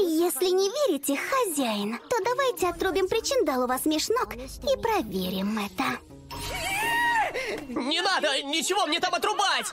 Если не верите, хозяин, то давайте отрубим причиндал у вас меж ног и проверим это. Не надо! Ничего мне там отрубать!